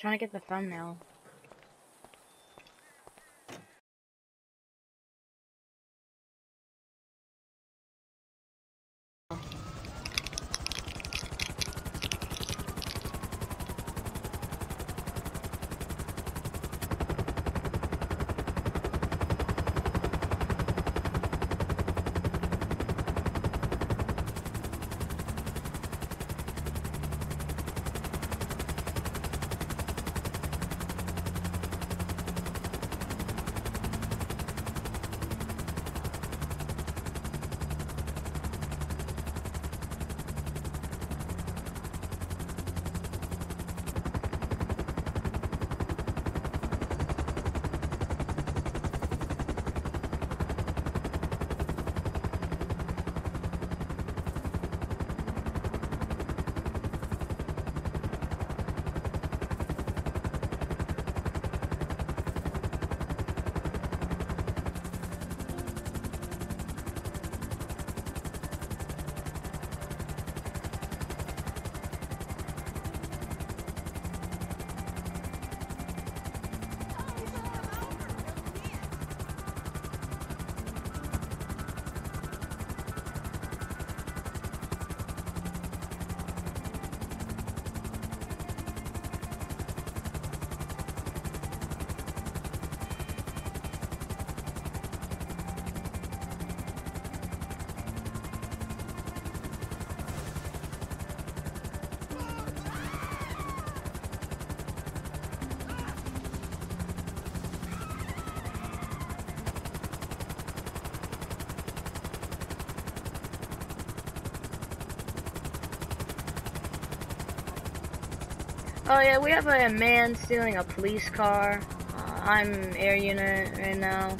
Trying to get the thumbnail. Oh yeah, we have a man stealing a police car. Uh, I'm air unit right now.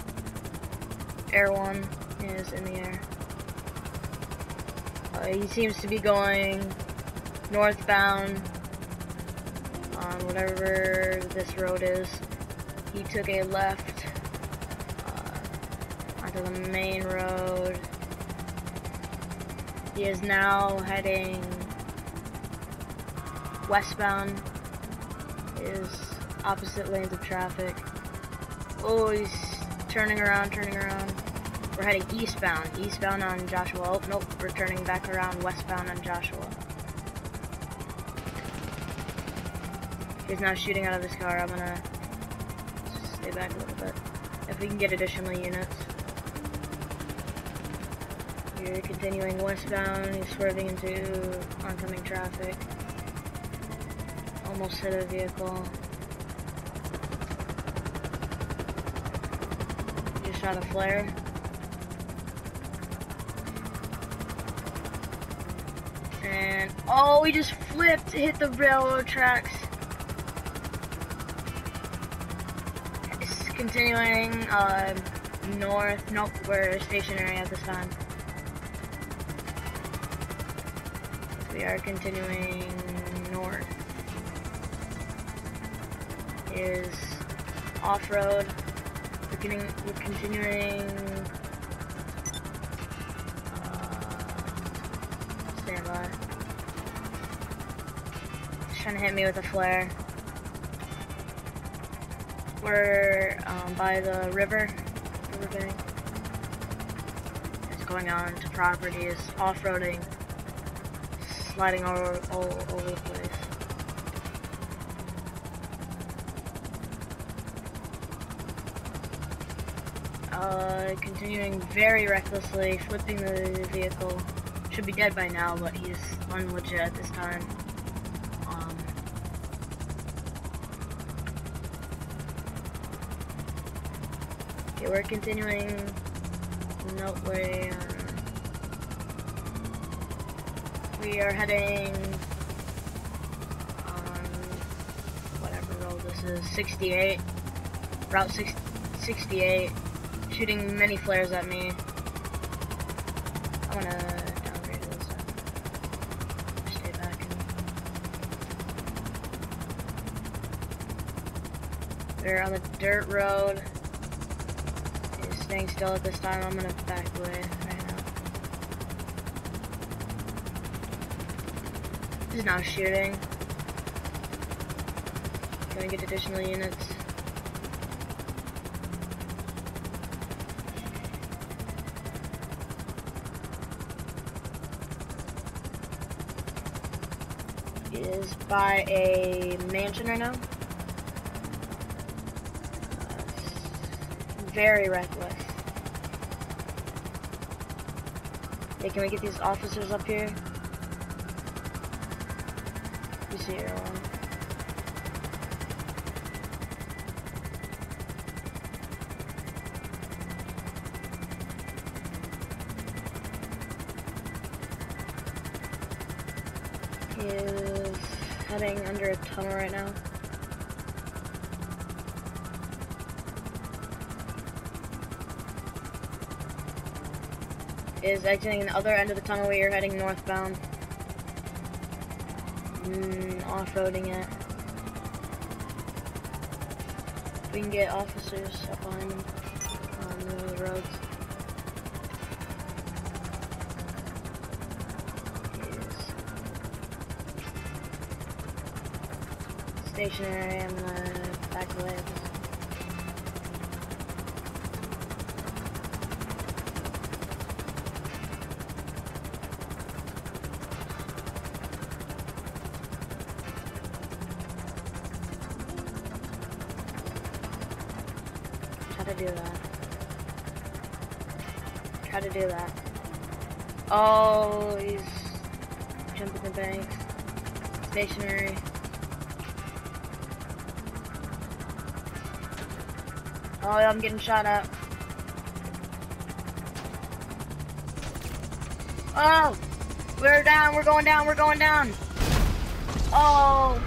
Air one is in the air. Uh, he seems to be going northbound on whatever this road is. He took a left uh, onto the main road. He is now heading westbound is opposite lanes of traffic. Oh, he's turning around, turning around. We're heading eastbound, eastbound on Joshua. Oh, nope, we're turning back around westbound on Joshua. He's now shooting out of his car. I'm gonna stay back a little bit. If we can get additional units. We're continuing westbound, he's swerving into oncoming traffic almost hit a vehicle. Just shot a flare. And, oh, we just flipped, hit the railroad tracks. It's continuing, uh, north. Nope, we're stationary at this time. We are continuing north is off-road. We're, getting, we're continuing uh, standby. He's trying to hit me with a flare. We're um, by the river, riverbank. It's going on to properties, off-roading, sliding all, all over the place. Uh, continuing very recklessly, flipping the vehicle. Should be dead by now, but he's unlegit at this time. Um, okay, we're continuing. No way. Uh, we are heading on whatever road this is, 68, Route 6, 68 shooting many flares at me. I'm gonna downgrade this stay back. And... They're on the dirt road. They're staying still at this time. I'm gonna back away right now. He's not shooting. Gonna get additional units. Is by a mansion right now. very reckless. Hey, can we get these officers up here? You see everyone. He is heading under a tunnel right now. is exiting the other end of the tunnel where you're heading northbound. Mm, off-roading it. We can get officers up them on the roads. Stationary, I'm back away. How to do that. How to do that. Oh, he's jumping the banks. Stationary. Oh, I'm getting shot at. Oh! We're down, we're going down, we're going down. Oh,